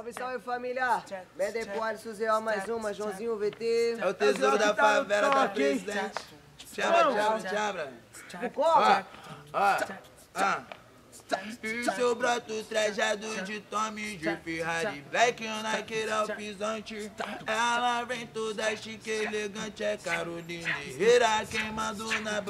Salve, salve família! Medem pro Alisson Zé, mais uma, Joãozinho VT. É o tesouro da favela, tá presente. Chama, chama, chama. Tipo, Ó, ó, ó. E seu broto trajado de Tommy de Ferrari. Black Nike é o pisante Ela vem toda chique, elegante É Carolina Herrera queimando na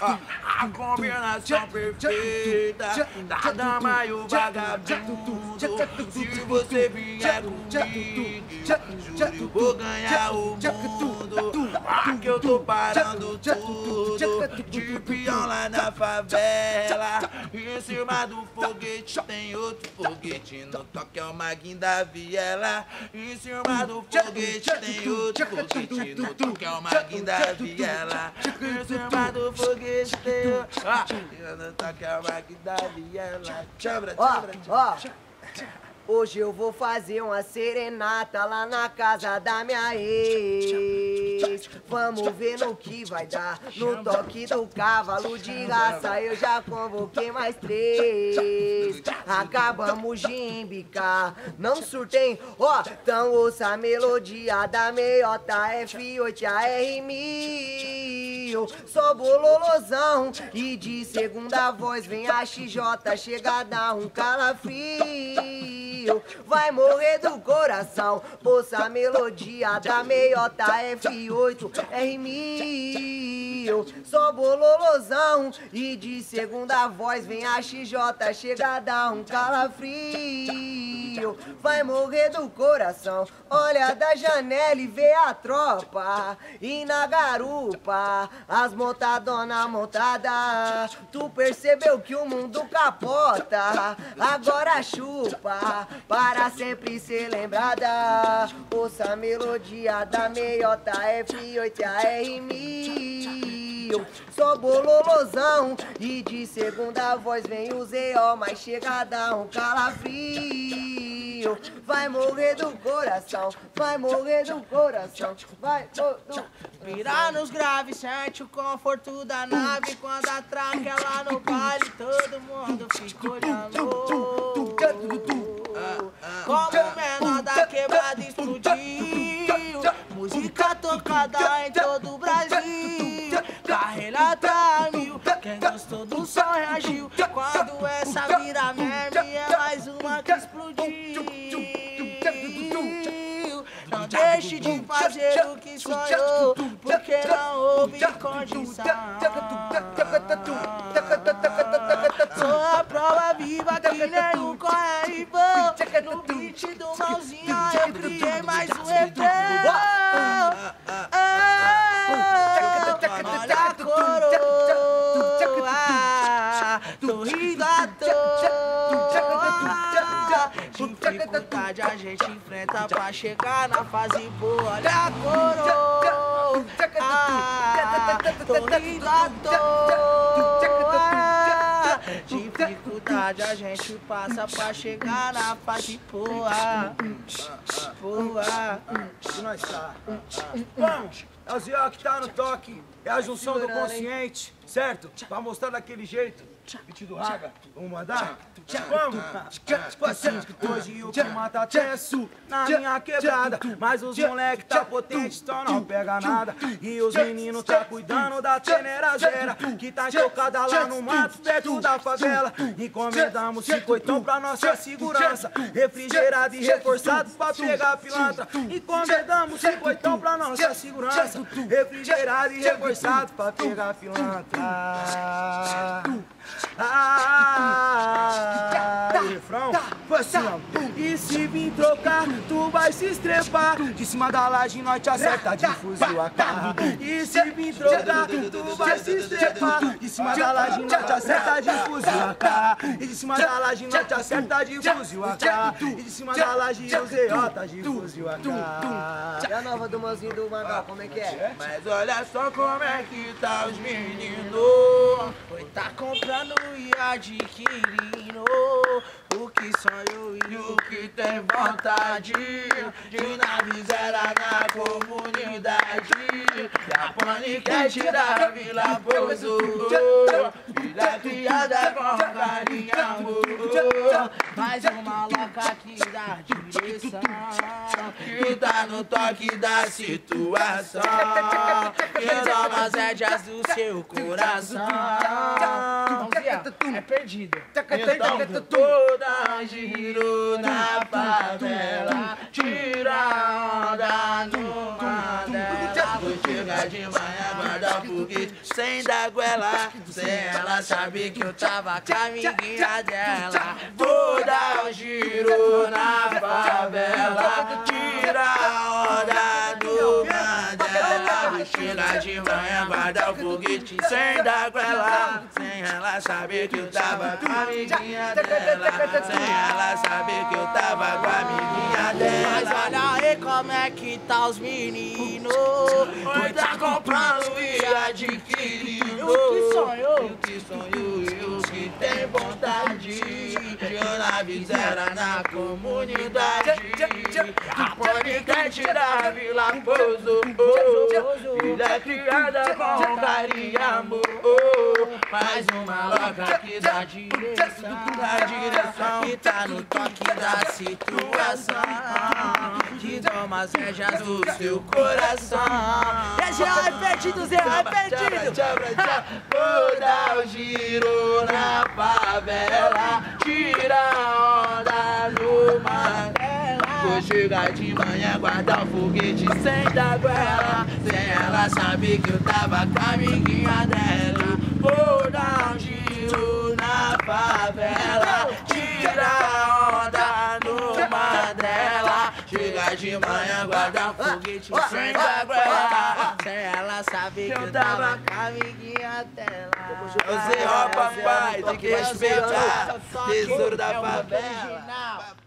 Ó, a combinação perfeita Da dama e o vagabundo. Se você vier comigo Juro, vou ganhar o mundo. Aqui eu tô parando tudo De peão lá na favela. Em cima do foguete tem outro foguete. No toque é o maguinho da viela Em cima do foguete tem outro foguete. No toque é o maguinho da viela Em cima do foguete tem outro ah, No toque é o maguinho da viela Chambra, Ó, chambra. Hoje eu vou fazer uma serenata lá na casa da minha ex. Vamos ver no que vai dar. No toque do cavalo de raça eu já convoquei mais três. Acabamos de embicar. Não surtem, ó. Então ouça a melodia da meiota F8 AR mil. Sou bololozão e de segunda voz vem a XJ chega a dar um calafrio. Vai morrer do coração. Ouça a melodia da meiota F8 R1000. Sou bololozão e de segunda voz vem a XJ chega a dar um calafrio. Vai morrer do coração. Olha da janela e vê a tropa. E na garupa, as montadona montada. Tu percebeu que o mundo capota. Agora chupa, para sempre ser lembrada. Ouça a melodia da meiota F8 AR1000. Sou bololozão e de segunda voz vem o ZO, mas chega a dar um calafrio. Vai morrer do coração, vai morrer do coração, vai morrer Virar nos graves, sente o conforto da nave Quando atraca ela no baile, todo mundo fica olhando Como o menor da quebrada explodiu Música tocada em todo deixe de fazer o que sonhou, porque não houve condição. Sou a prova viva que nenhum corre e vou. No beat do mãozinha eu criei mais um refrão. Olha a coroa, tô rindo à toa. Dificuldade a gente enfrenta pra chegar na fase boa. Olha a coroa, ah, tô rindo à toa. Dificuldade a gente passa pra chegar na fase boa. Boa. que nós tá. Vamos, é o Zio que tá no toque. É a junção do consciente, certo? Pra mostrar daquele jeito. Beat do Raga, vamos mandar? Vamos! Hoje o clima tá tenso na minha quebrada. Mas os moleque tá potente, então não pega nada. E os meninos tá cuidando da tenerazeira. Que tá chocada lá no mato, perto da favela. Encomendamos cincoitão pra nossa segurança. Refrigerado e reforçado pra pegar a pilantra. Encomendamos cincoitão pra nossa segurança. Refrigerado e reforçado pra pegar a pilantra. Ah, e o refrão? foi assim. E se vir trocar, tu vai se estrepar. De cima da laje, nós te acerta de fuzil AK. E se vir trocar, tu vai se estrepar. De cima da laje, nós te acerta de fuzil AK. E de cima da laje, nós te acerta de fuzil AK. E de cima da laje, os EOTA de fuzil AK. E a nova do mãozinho do Magal, como é que é? Mas olha só como é que tá os meninos Foi tá comprando e adquirindo O que sonhou e o que tem vontade De navizeira na comunidade. E a paniquete da Vila Pouso Filha criada com carinho e amor. Mais uma louca aqui da direção. Que tá no toque da situação. Que toma as rédeas do seu coração. Mãozinha, é perdido. Então toda giro na favela Tira onda no Mandela Vou chegar de manhã, guardar o foguete Sem dar goela. Sem ela saber que eu tava com a amiguinha dela. Vou dar um giro na favela Tira onda no Mandela. Vou chegar de manhã, guardar o foguete Sem dar goela. Sem ela saber que eu tava com a amiguinha dela. Sem ela saber que eu tava com a amiguinha dela. Mas olha aí como é que tá os meninos Oi, tá comprando e adquirindo O que sonhou, o que sonhou e o que tem vontade. De navizeira na comunidade. A paniquete da Vila Pouso Filha criada com carinho e amor Mais uma loca aqui da direção. Da direção. Que tá no toque da situação. Que toma as rédeas do seu coração. É Zé repetido, Zé repetido Vou dar um giro na favela. Tira onda no Mandela Vou chegar de manhã, guardar o foguete sem dar goela Sem ela saber que eu tava com a amiguinha dela Vou dar um giro na favela Tira onda no Mandela Chegar de manhã, guardar o foguete sem dar goela. Sem ela saber que eu tava com a amiguinha dela. Você, ó papai, tem que respeitar. Tesouro da favela